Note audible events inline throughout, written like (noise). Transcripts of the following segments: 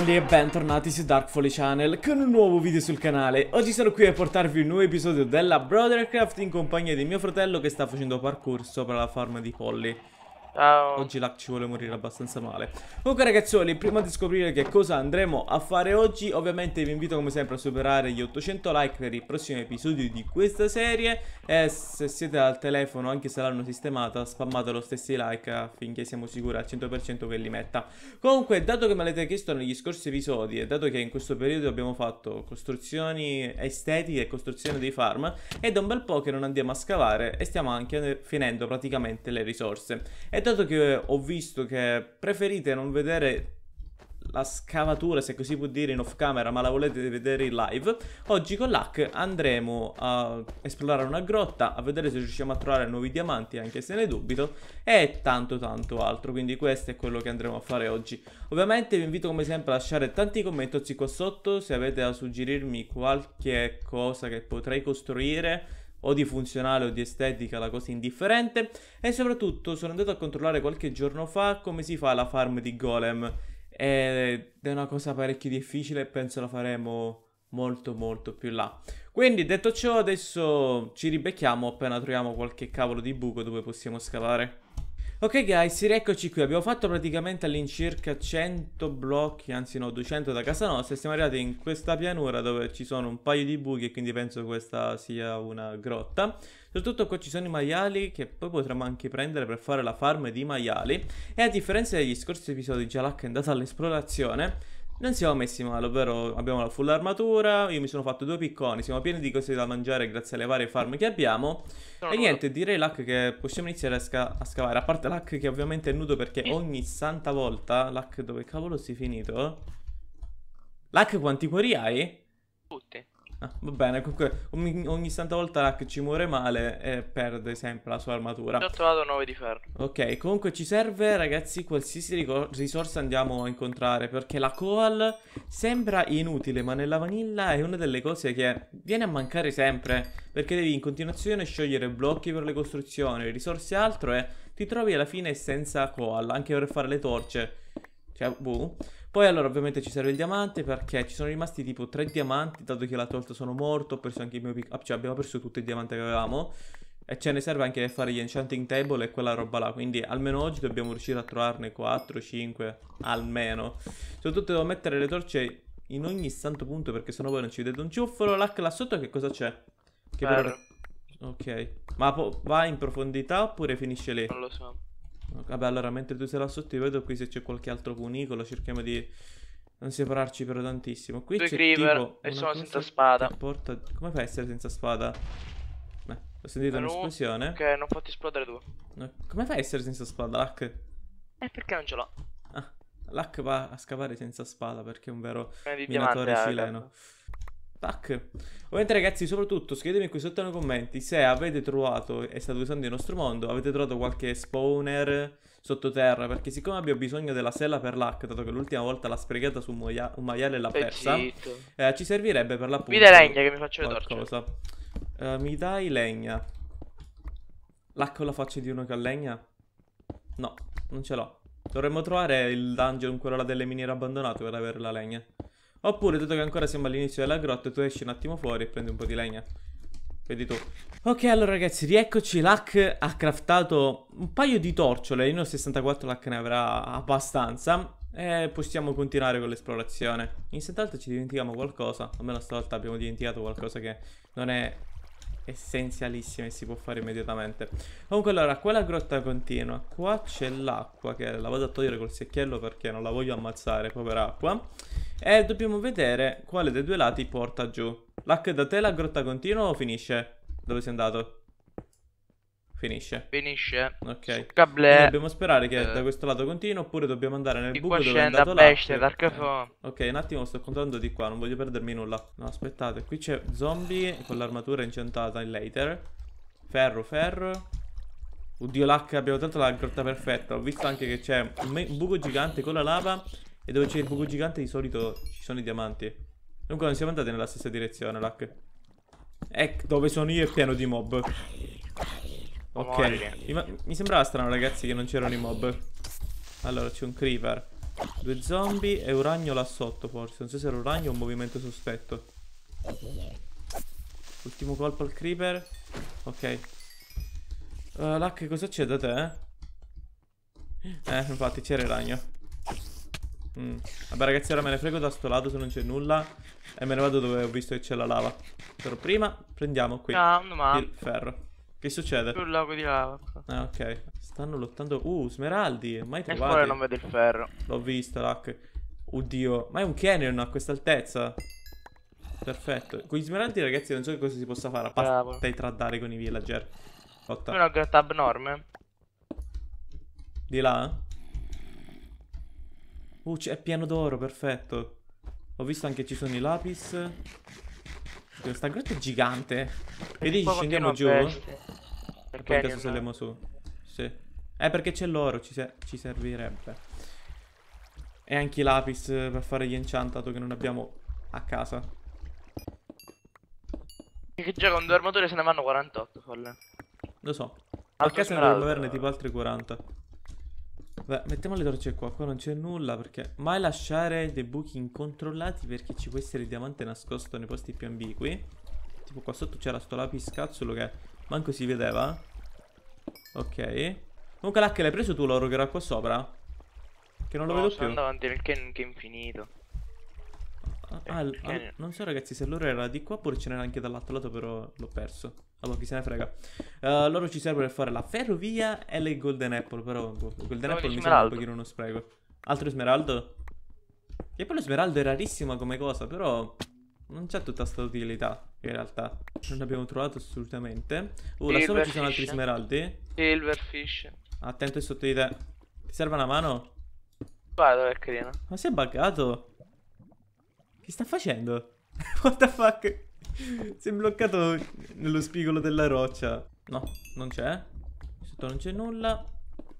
Folli e bentornati su Dark Folly Channel con un nuovo video sul canale. Oggi sono qui a portarvi un nuovo episodio della Brothercraft in compagnia di mio fratello che sta facendo parkour sopra la farm di polli Ciao. Oggi Lac ci vuole morire abbastanza male. Comunque ragazzuoli, prima di scoprire che cosa andremo a fare oggi Ovviamente vi invito come sempre a superare gli 800 like per il prossimo episodio di questa serie. E se siete al telefono, anche se l'hanno sistemata, spammate lo stesso like affinché siamo sicuri al 100% che li metta. Comunque, dato che me l'avete chiesto negli scorsi episodi E dato che in questo periodo abbiamo fatto costruzioni estetiche e costruzione dei farm È da un bel po' che non andiamo a scavare e stiamo anche finendo praticamente le risorse. E dato che ho visto che preferite non vedere la scavatura, se così può dire, in off camera, ma la volete vedere in live, oggi con l'hack andremo a esplorare una grotta, a vedere se riusciamo a trovare nuovi diamanti, anche se ne dubito, e tanto tanto altro, quindi questo è quello che andremo a fare oggi. Ovviamente vi invito come sempre a lasciare tanti commenti qua sotto, se avete da suggerirmi qualche cosa che potrei costruire, o di funzionale o di estetica, la cosa indifferente. E soprattutto sono andato a controllare qualche giorno fa come si fa la farm di golem. Ed è una cosa parecchio difficile e penso la faremo molto molto più là. Quindi detto ciò adesso ci ribecchiamo appena troviamo qualche cavolo di buco dove possiamo scavare. Ok guys, rieccoci qui, abbiamo fatto praticamente all'incirca 100 blocchi, anzi no 200 da casa nostra e siamo arrivati in questa pianura dove ci sono un paio di buchi e quindi penso questa sia una grotta. Soprattutto qua ci sono i maiali che poi potremmo anche prendere per fare la farm di maiali. E a differenza degli scorsi episodi già l'H è andata all'esplorazione non siamo messi male, ovvero abbiamo la full armatura, io mi sono fatto due picconi, siamo pieni di cose da mangiare grazie alle varie farm che abbiamo. Sono e nudo. niente, direi Lac che possiamo iniziare a, sca- a scavare, a parte Lac che ovviamente è nudo perché ogni santa volta, Lac dove cavolo sei finito? Lac quanti cuori hai? Ah, (laughs) va bene, comunque ogni, ogni santa volta Lac ci muore male e perde sempre la sua armatura. Ho trovato 9 di ferro. Ok, comunque ci serve, ragazzi, qualsiasi risorsa andiamo a incontrare, perché la coal sembra inutile, ma nella vanilla è una delle cose che viene a mancare sempre, perché devi in continuazione sciogliere blocchi per le costruzioni, risorse e altro, e ti trovi alla fine senza coal, anche per fare le torce. Cioè, boh. Poi allora ovviamente ci serve il diamante perché ci sono rimasti tipo tre diamanti dato che l'altra volta sono morto, ho perso anche il mio pick... ah, cioè abbiamo perso tutto il diamante che avevamo e ce ne serve anche per fare gli enchanting table e quella roba là, quindi almeno oggi dobbiamo riuscire a trovarne 4, 5, almeno. Soprattutto devo mettere le torce in ogni santo punto perché sennò voi non ci vedete un ciuffolo. L'hack là sotto che cosa c'è? Che per ora- Ferro. Ok, ma va in profondità oppure finisce lì? Non lo so. Vabbè, allora mentre tu sei là sotto, io vedo qui se c'è qualche altro cunicolo. Cerchiamo di non separarci però tantissimo. Qui Due c'è creeper tipo e sono senza spada. Porta... Come fai a essere senza spada? Beh, ho sentito un'esplosione. Ok, non fatti esplodere tu. Come fai a essere senza spada, Lac? Eh, perché non ce l'ho? Ah, Lac va a scavare senza spada perché è un vero Eh, minatore diamante, eh. Tac. Ovviamente ragazzi, soprattutto scrivetemi qui sotto nei commenti se avete trovato e state usando il nostro mondo, avete trovato qualche spawner sottoterra, perché siccome abbiamo bisogno della sella per l'hack, dato che l'ultima volta l'ha sprecata su un, moia- un maiale e l'ha persa, zitto. eh, ci servirebbe per l'appunto Mi dai legna che mi faccio le torce. Eh, mi dai legna? L'hack con la faccia di uno che ha legna? No, non ce l'ho. Dovremmo trovare il dungeon, quello là delle miniere abbandonato per avere la legna. Oppure, dato che ancora siamo all'inizio della grotta, tu esci un attimo fuori e prendi un po' di legna. Vedi tu. Ok, allora ragazzi, rieccoci. L'hack ha craftato un paio di torciole. Ho 64, l'hack ne avrà abbastanza. E possiamo continuare con l'esplorazione. In stavolta ci dimentichiamo qualcosa. Almeno stavolta abbiamo dimenticato qualcosa che non è essenzialissima e si può fare immediatamente. Comunque allora, quella grotta continua. Qua c'è l'acqua che la vado a togliere col secchiello perché non la voglio ammazzare, povera acqua. E dobbiamo vedere quale dei due lati porta giù. L'hack da te la grotta continua o finisce? Dove sei andato? Finisce. Finisce. Ok. Cable. dobbiamo sperare che eh, da questo lato continua oppure dobbiamo andare nel Di buco dove è andato bestia, Phone. Ok, un attimo sto controllando di qua, non voglio perdermi nulla. No, aspettate, qui c'è zombie con l'armatura incantata in later. Ferro, ferro. Oddio, l'H, abbiamo tanto la grotta perfetta. Ho visto anche che c'è un buco gigante con la lava. E dove c'è il buco gigante di solito ci sono i diamanti. Comunque non siamo andati nella stessa direzione, l'H. Ecco, dove sono io è pieno di mob. Ok, mi, mi sembrava strano ragazzi che non c'erano i mob. Allora c'è un creeper. Due zombie e un ragno là sotto forse. Non so se era un ragno o un movimento sospetto. Ultimo colpo al creeper. Ok. Uh, Lac, cosa c'è da te? Eh, eh infatti c'era il ragno. Mm. Vabbè ragazzi ora me ne frego da sto lato se non c'è nulla E me ne vado dove ho visto che c'è la lava. Però prima prendiamo qui No, ma il ferro. Che succede? Più lago di lava. Ah ok. Stanno lottando. Uh smeraldi Mai E trovati. non vedo il ferro. L'ho visto Lac Oddio. Ma è un canyon a questa altezza. Perfetto. Con gli smeraldi ragazzi non so che cosa si possa fare A parte trattare con i villager. Lotta. Una gratta abnorme. Di là? Uh, c'è- è pieno d'oro, perfetto. Ho visto anche ci sono i lapis. Questa grotta è gigante. Poi scendiamo giù? E Perché poi caso non- saliamo su. Sì. Eh, perché c'è l'oro, ci, se- ci servirebbe. E anche i lapis per fare gli enchantato che non abbiamo a casa. Che già con due armature se ne vanno 48 folle. Lo so. A casa smeraldo. dovremmo averne tipo altri 40. Beh, mettiamo le torce qua. Qua non c'è nulla perché mai lasciare dei buchi incontrollati perché ci può essere il diamante nascosto nei posti più ambigui. Tipo qua sotto c'era sto lapis cazzolo che manco si vedeva. Ok. Comunque che l'hai preso tu l'oro che era qua sopra? Che non lo No, vedo sono più. davanti nel canyon che è infinito. Ah, ah, l- Che- ah, non so ragazzi se l'oro era di qua oppure ce n'era anche dall'altro lato però l'ho perso. Allora chi se ne frega. Eh, l'oro ci serve per fare la ferrovia e le golden apple però boh, golden No, apple mi sembra un pochino uno spreco. Altro smeraldo? Che poi lo smeraldo è rarissimo come cosa però non c'è tutta sta utilità in realtà. Non abbiamo trovato assolutamente. Uh, là sopra ci sono altri smeraldi. Silverfish. Attento è sotto di te. Ti serve una mano? Guarda dove è carino. Ma sei buggato? Che sta facendo? (laughs) What the fuck? Si è bloccato nello spigolo della roccia. No, non c'è. Sotto non c'è nulla.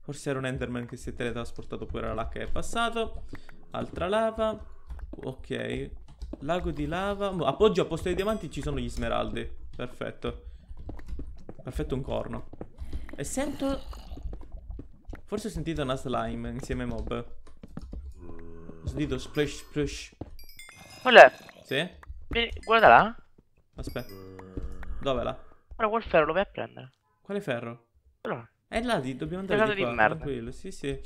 Forse era un Enderman che si è teletrasportato pure la lacca e è passato. Altra lava. Ok. Lago di lava. Appoggio a posto dei diamanti ci sono gli smeraldi. Perfetto. Perfetto un corno. E sento... Forse ho sentito una slime insieme ai mob. Ho sentito splash splash. Qual è? Sì? Vieni, guarda là. Aspetta. Dove là? Guarda quel ferro lo vai a prendere. Quale ferro? Quello là. Eh là, di, dobbiamo andare Cagata di di qua, merda. tranquillo. Sì, sì.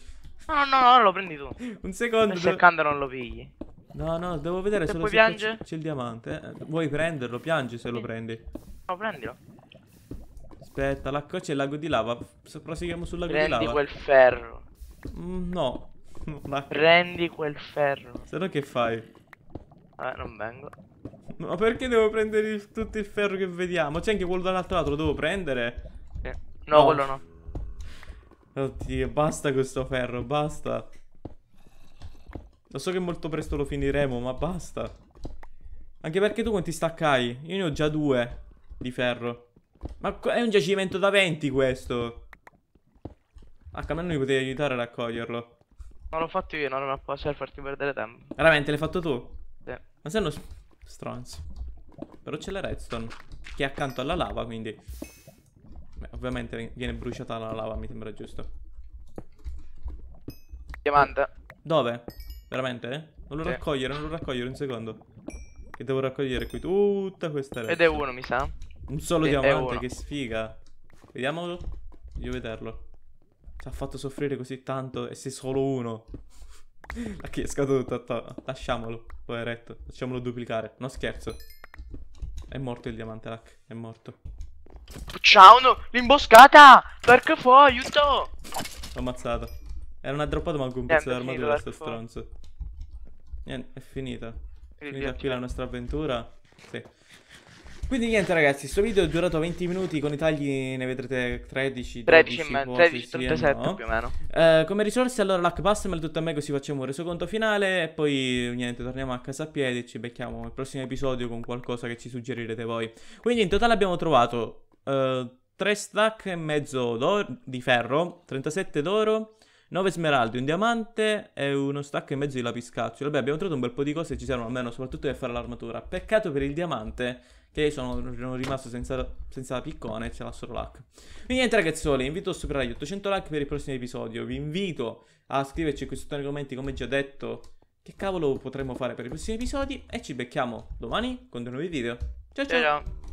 No, no, no, lo prendi tu. (laughs) Un secondo. Devo- seccando non lo pigli. No, no, devo vedere Se qua piange? c'è il diamante. Eh, vuoi prenderlo? Piangi se lo Sì. prendi. No, prendilo. Aspetta, là qua c'è il lago di lava. Proseguiamo sul lago di Prendi lava. quel ferro. Mm, no. (laughs) Prendi quel ferro. se no che fai? Vabbè, non vengo. Ma perché devo prendere il- tutto il ferro che vediamo? C'è anche quello dall'altro lato, lo devo prendere? Sì. No, No. quello no. Oddio, basta questo ferro, basta. Lo so che molto presto lo finiremo, ma basta. Anche perché tu quanti staccai? Io ne ho già due di ferro. Ma è un giacimento da 20 questo. Ah, almeno mi potevi aiutare a raccoglierlo. Non l'ho fatto io, non posso per farti perdere tempo. Veramente, l'hai fatto tu? Ma sei uno stronzo. Però c'è la redstone, che è accanto alla lava, quindi... Beh, ovviamente viene bruciata la lava, mi sembra giusto. Diamante. Dove? Veramente? Non lo Sì. raccogliere, non lo raccogliere un secondo. Che devo raccogliere qui tutta questa Ed rete. è uno, mi sa. Un solo Sì, diamante, che sfiga. Vediamolo. Voglio vederlo. Ci ha fatto soffrire così tanto e sei solo uno. (laughs) La che è scaduto tutto. Lasciamolo, poveretto. Facciamolo duplicare. No scherzo. È morto il diamante, Lac. È morto. Ciao, no, l'imboscata! Perché fu? Aiuto! L'ho ammazzato. E non ha droppato manco un pezzo è di finito armatura, sto l'arco fuoco. stronzo. Niente, è finita. Il Finita qui la nostra avventura. Sì. Quindi niente ragazzi, questo video è durato 20 minuti, con i tagli ne vedrete 13, 13 12, e mezzo, forse 13, sì e 37 no. più o meno. Eh, come risorse allora l'hack passamelo tutto a me così facciamo un resoconto finale e poi niente, torniamo a casa a piedi e ci becchiamo il prossimo episodio con qualcosa che ci suggerirete voi. Quindi in totale abbiamo trovato 3 stack e mezzo di ferro, 37 d'oro, 9 smeraldi, un diamante e uno stack e mezzo di lapiscazzo. Vabbè, abbiamo trovato un bel po' di cose, ci servono almeno soprattutto per fare l'armatura. Peccato per il diamante che sono, sono rimasto senza, senza piccone, c'è la solo l'H. Quindi niente ragazzoli, vi invito a superare gli 800 like per il prossimo episodio, vi invito a scriverci qui sotto nei commenti come già detto che cavolo potremmo fare per i prossimi episodi e ci becchiamo domani con dei nuovi video. Ciao ciao! Ciao ciao.